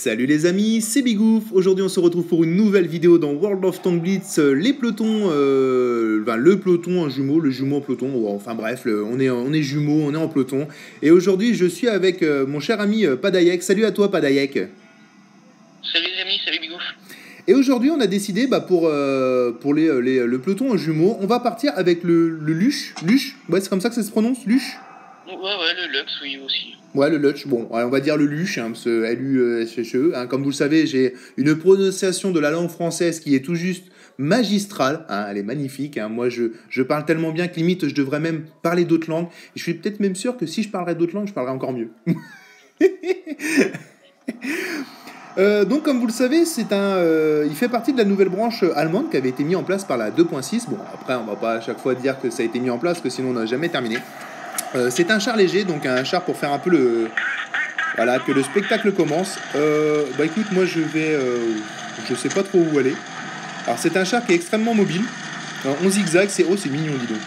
Salut les amis, c'est Bigouf. Aujourd'hui, on se retrouve pour une nouvelle vidéo dans World of Tank Blitz. euh, Les pelotons, euh, enfin, le peloton en jumeau, le jumeau en peloton. Enfin bref, le- on est, on est jumeaux, on est en peloton. Et aujourd'hui, je suis avec euh, mon cher ami euh, Padayek. Salut à toi, Padayek. Salut les amis, salut Bigouf. Et aujourd'hui, on a décidé bah, pour, euh, pour les, les- le peloton en jumeau, on va partir avec le, le Luche. Luche Ouais, c'est comme ça que ça se prononce, Luche Ouais, le Lux, oui, aussi. Ouais, le Lutch, bon, on va dire le Luche, hein, parce que L-U-S-H-E. Hein, comme vous le savez, j'ai une prononciation de la langue française qui est tout juste magistrale. hein, elle est magnifique. hein. moi, je, je parle tellement bien que limite, je devrais même parler d'autres langues. Et je suis peut-être même sûr que si je parlerais d'autres langues, je parlerais encore mieux. Euh, donc, comme vous le savez, c'est un, euh, il fait partie de la nouvelle branche allemande qui avait été mise en place par la 2.6. Bon, après, on va pas à chaque fois dire que ça a été mis en place, que sinon on n'a jamais terminé. Euh, c'est un char léger, donc un char pour faire un peu le, voilà, que le spectacle commence. Euh, bah écoute, moi je vais, euh, je sais pas trop où aller. Alors c'est un char qui est extrêmement mobile. Alors, on zigzag, c'est oh c'est mignon, dis donc.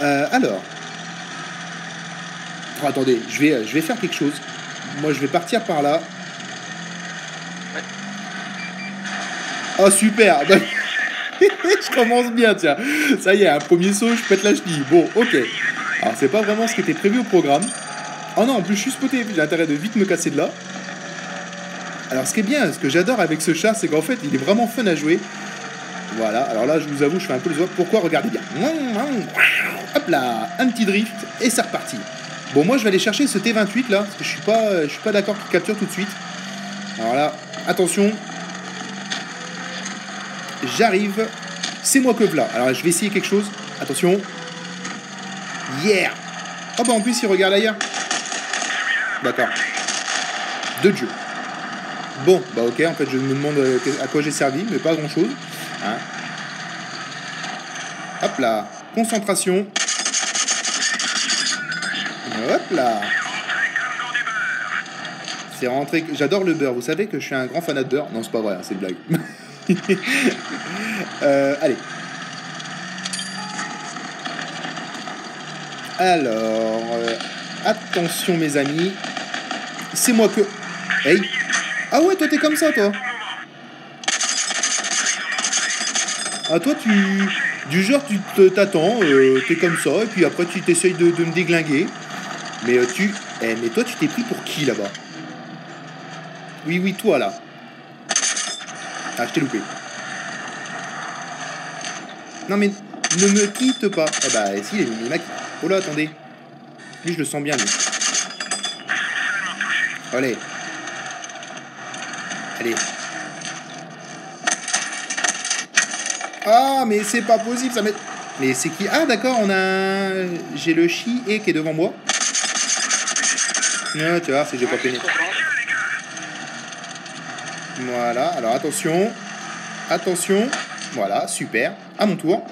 Alors, Oh, attendez, je vais, je vais faire quelque chose. Moi je vais partir par là. Oh super commence bien, tiens. Ça y est, un premier saut, je pète la chenille. Bon, ok. Alors, c'est pas vraiment ce qui était prévu au programme. Oh non, en plus, je suis spoté. J'ai intérêt de vite me casser de là. Alors, ce qui est bien, ce que j'adore avec ce chat, c'est qu'en fait, il est vraiment fun à jouer. Voilà, alors là, je vous avoue, je fais un peu le zoop. Pourquoi Regardez bien? Hop là, un petit drift, et c'est reparti. Bon, moi, je vais aller chercher ce T28 là, parce que je suis pas, je suis pas d'accord qu'il capture tout de suite. Alors là, attention, J'arrive. C'est moi que là. Alors je vais essayer quelque chose. Attention. Yeah Oh bah en plus il regarde ailleurs. D'accord. De Dieu. Bon, bah ok, en fait je me demande euh, à quoi j'ai servi, mais pas grand chose. Hein. Hop là. Concentration. Hop là. C'est rentré. J'adore le beurre. Vous savez que je suis un grand fanat de beurre. Non, c'est pas vrai, hein, c'est une blague. Euh, allez. Alors, euh, attention mes amis. C'est moi que... Hey. Ah ouais, toi t'es comme ça, toi. Ah toi tu... Du genre tu te- t'attends, euh, t'es comme ça, et puis après tu t'essayes de, me déglinguer. Mais tu... Eh, mais toi tu t'es pris pour qui là-bas? Oui, oui, toi là. Ah, je t'ai loupé. Non mais ne me quitte pas. Ah bah si, il m'a. Oh là, attendez. Lui, je le sens bien, lui. Allez. Allez. Ah, mais c'est pas possible, ça met... Mais c'est qui? Ah, d'accord, on a... J'ai le chi et qui est devant moi. Non, tu vois, c'est j'ai pas pénétré. Voilà, alors attention. Attention. Voilà, super. À mon tour.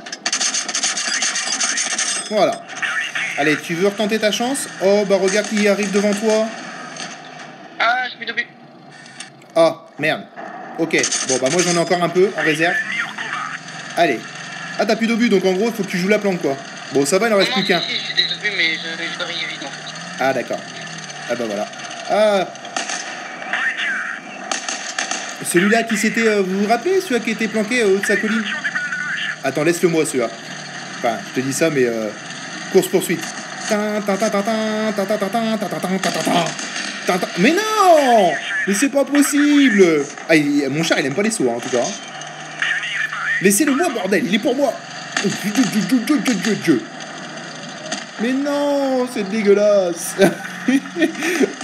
Voilà. Allez, tu veux retenter ta chance? Oh, bah regarde qui arrive devant toi. Ah, j'ai mis de but. Ah, merde. Ok, bon, bah moi j'en ai encore un peu en réserve. Allez. Ah, t'as plus d'obus, donc en gros, faut que tu joues la planque, quoi. Bon, ça va, il en reste plus qu'un. je, je. Ah, d'accord. Ah, bah voilà. Ah. Celui-là qui s'était. Vous vous rappelez celui-là qui était planqué au haut de sa colline Attends, laisse-le moi celui-là. Enfin, je te dis ça, mais. Euh, course-poursuite. Mais non Mais c'est pas possible Mon chat, il aime pas les sauts, en tout cas. Hein. Laissez-le moi, bordel, il est pour moi oh, Dieu, Dieu, Dieu, mais non, c'est dégueulasse.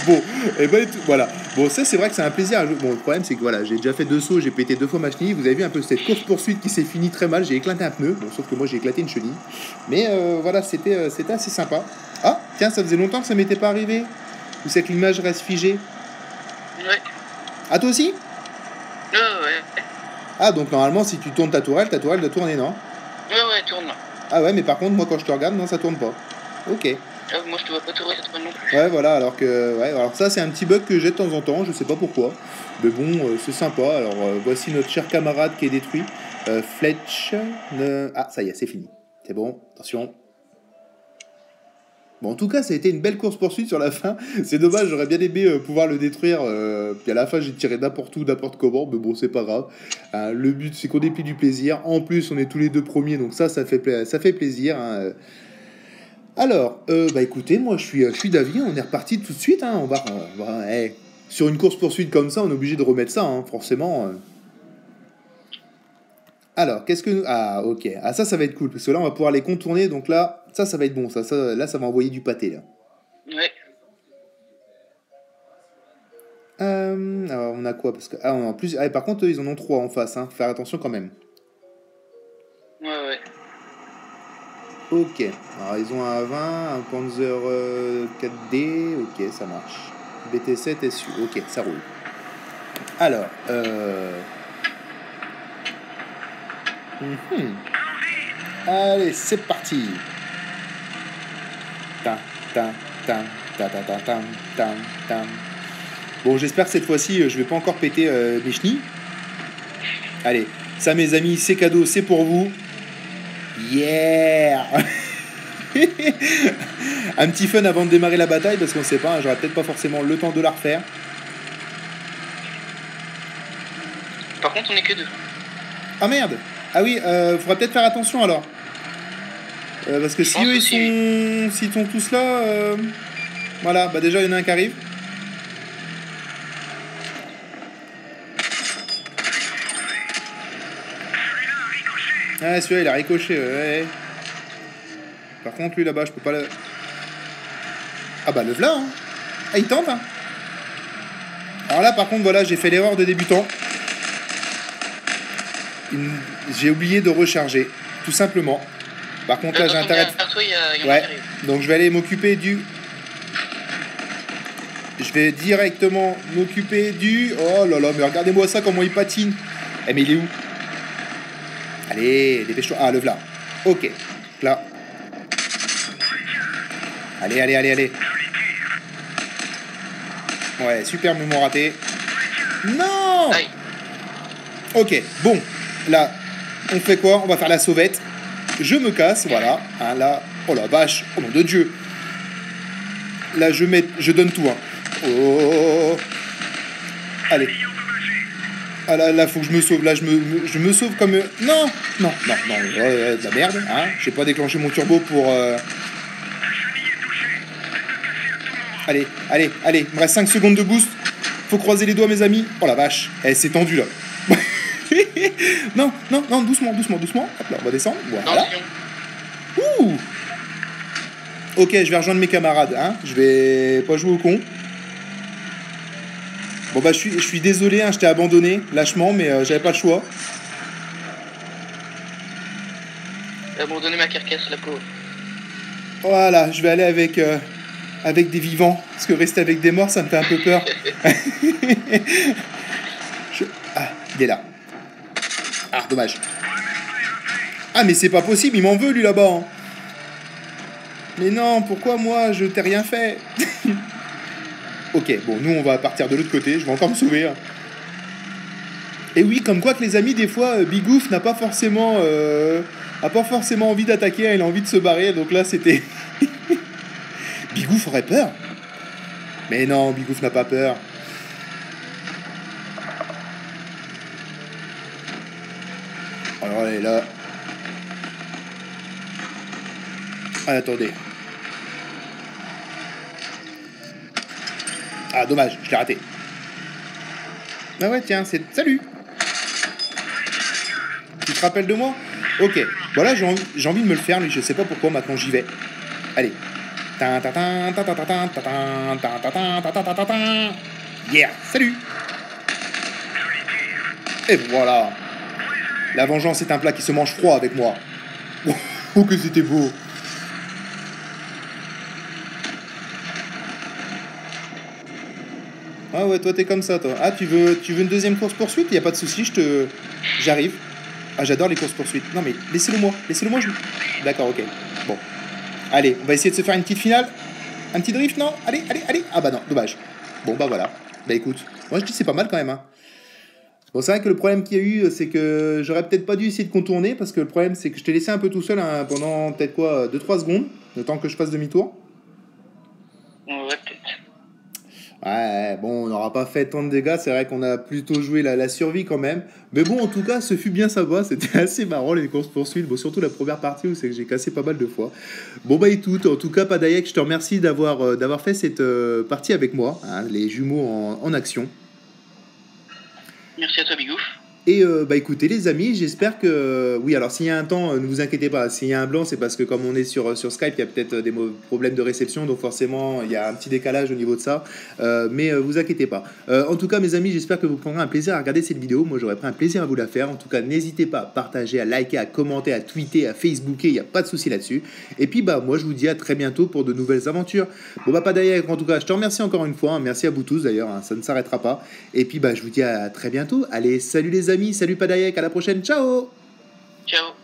bon, et ben tout- voilà. Bon, ça c'est vrai que c'est un plaisir. Bon, le problème c'est que voilà, j'ai déjà fait deux sauts, j'ai pété deux fois ma chenille. Vous avez vu un peu cette course poursuite qui s'est finie très mal. J'ai éclaté un pneu. Bon, sauf que moi j'ai éclaté une chenille. Mais euh, voilà, c'était euh, c'était assez sympa. Ah, tiens, ça faisait longtemps que ça m'était pas arrivé. Ou c'est que l'image reste figée. Ouais. Ah toi aussi? Ouais. Ah donc normalement si tu tournes ta tourelle, ta tourelle doit tourner, non? Ouais, ouais, tourne. Ah ouais, mais par contre moi quand je te regarde, non ça tourne pas. Ok. Ah, moi, je te vois pas tourner cette fois non plus. Ouais, voilà, alors que. Ouais, alors ça, c'est un petit bug que j'ai de temps en temps, je sais pas pourquoi. Mais bon, euh, c'est sympa. Alors, euh, voici notre cher camarade qui est détruit. Euh, Fletch. ne- Ah, ça y est, c'est fini. C'est bon, attention. Bon, en tout cas, ça a été une belle course-poursuite sur la fin. C'est dommage, j'aurais bien aimé euh, pouvoir le détruire. euh, puis à la fin, j'ai tiré n'importe où, n'importe comment. Mais bon, c'est pas grave. Le but, c'est qu'on ait pris du plaisir. En plus, on est tous les deux premiers, donc ça, ça fait, pla- ça fait plaisir. hein. Alors, euh, bah écoutez, moi, je suis, je suis d'avis. On est reparti tout de suite. hein. On va, on va- eh, sur une course-poursuite comme ça, on est obligé de remettre ça, hein, forcément. euh. Alors, qu'est-ce que... Ah, ok. Ah, ça, ça va être cool, parce que là, on va pouvoir les contourner. Donc là, ça, ça va être bon. Ça, ça, là, ça va envoyer du pâté, là. Ouais. Euh, alors, on a quoi Parce que... Ah, en plus... Ah, par contre, eux, ils en ont trois en face. Hein. Faut Faire attention quand même. Ouais, ouais. Ok. Un Raison A20, un Panzer euh, 4D, ok, ça marche. BT7 SU, ok, ça roule. Alors, euh... Mhm. Allez, c'est parti. Bon, j'espère que cette fois-ci, euh, je vais pas encore péter euh, mes chenilles. Allez, ça, mes amis, c'est cadeau, c'est pour vous. Yeah Un petit fun avant de démarrer la bataille, parce qu'on sait pas, hein, j'aurai peut-être pas forcément le temps de la refaire. Par contre, on est que deux. Ah merde Ah oui, euh, faudra peut-être faire attention alors. Euh, parce que si eux ils sont, s'ils sont tous là, euh, voilà, bah déjà il y en a un qui arrive. Ah celui-là il a ricoché, ouais. Par contre lui là-bas je peux pas le... Ah bah le v'là hein. Ah il tente hein. Alors là par contre voilà j'ai fait l'erreur de débutant. Une- J'ai oublié de recharger, tout simplement. Par contre là j'ai intérêt... a, Ouais. Donc je vais aller m'occuper du. Je vais directement m'occuper du. Oh là là, mais regardez-moi ça, comment il patine. Eh, mais il est où? Allez, dépêche-toi. Ah, le v'là. Ok. Là. Allez, allez, allez, allez. Ouais, super mouvement raté. Non. Ok, bon. Là, on fait quoi? On va faire la sauvette. Je me casse, voilà. Hein, là, oh la vache, oh mon de Dieu. Là, je mets, je donne tout. Hein. Oh. Allez. Ah là, là, faut que je me sauve. Là, je me, je me sauve comme. euh, Non, non, non, non. de la merde. Hein. J'ai pas déclenché mon turbo pour. euh, Allez, allez, allez. Il me reste 5 secondes de boost. Faut croiser les doigts, mes amis. Oh la vache. Eh, c'est tendu là. non, non, non, doucement, doucement, doucement. Hop là, on va descendre. Voilà. Ouh Ok, je vais rejoindre mes camarades, hein. Je vais pas jouer au con. Bon bah je suis, je suis désolé, hein, je t'ai abandonné lâchement, mais euh, j'avais pas le choix. J'ai abandonné ma carcasse, la pauvre. Voilà, je vais aller avec, euh, avec des vivants, parce que rester avec des morts, ça me fait un peu peur. Je- Ah, il est là. Ah, dommage. Ah, mais c'est pas possible, il m'en veut lui là-bas. hein. Mais non, pourquoi moi, je t'ai rien fait? Ok, bon, nous on va partir de l'autre côté, je vais encore me sauver. hein. Et oui, comme quoi que les amis, des fois, euh, Bigoof n'a pas forcément, euh, pas forcément envie d'attaquer, hein, il a envie de se barrer, donc là c'était... Bigoof aurait peur Mais non, Bigoof n'a pas peur. Alors elle est là. Ah, attendez. Ah, dommage, je l'ai raté. Ah ouais, tiens, c'est... Salut Tu te rappelles de moi Ok. Voilà, j'ai envie, j'ai envie de me le faire, mais je sais pas pourquoi, maintenant j'y vais. Allez. Yeah Salut Et voilà La vengeance est un plat qui se mange froid avec moi. Oh, que c'était beau Ah ouais, toi t'es comme ça, toi. Ah, tu veux, tu veux une deuxième course poursuite Y a pas de souci, je te, j'arrive. Ah, j'adore les courses poursuites. Non mais laissez-le moi, laissez-le moi. Je... D'accord, ok. Bon, allez, on va essayer de se faire une petite finale. Un petit drift, non? Allez, allez, allez. Ah bah non, dommage. Bon bah voilà. Bah écoute, moi je dis c'est pas mal quand même. Hein. Bon, c'est vrai que le problème qu'il y a eu, c'est que j'aurais peut-être pas dû essayer de contourner parce que le problème c'est que je t'ai laissé un peu tout seul hein, pendant peut-être quoi 2-3 secondes, le temps que je fasse demi-tour. Ouais, bon, on n'aura pas fait tant de dégâts, c'est vrai qu'on a plutôt joué la, la, survie quand même. Mais bon, en tout cas, ce fut bien sympa, c'était assez marrant les courses-poursuites, bon, surtout la première partie où c'est que j'ai cassé pas mal de fois. Bon, bah, et tout, en tout cas, Padayek, je te remercie d'avoir euh, fait cette euh, partie avec moi, hein, les jumeaux en, en action. Merci à toi, Bigouf. Et euh, bah écoutez les amis, j'espère que oui alors s'il y a un temps, euh, ne vous inquiétez pas, s'il y a un blanc c'est parce que comme on est sur, sur Skype, il y a peut-être des problèmes de réception, donc forcément il y a un petit décalage au niveau de ça, euh, mais vous inquiétez pas. en tout cas mes amis, j'espère que vous prendrez un plaisir à regarder cette vidéo, moi j'aurais pris un plaisir à vous la faire, en tout cas n'hésitez pas à partager, à liker, à commenter, à tweeter, à facebooker, il n'y a pas de souci là-dessus. Et puis bah moi je vous dis à très bientôt pour de nouvelles aventures. Bon bah pas d'ailleurs, en tout cas je te remercie encore une fois, hein. merci à vous tous d'ailleurs, hein. ça ne s'arrêtera pas. Et puis bah je vous dis à très bientôt, allez salut les salut Padayek, à la prochaine, ciao. Ciao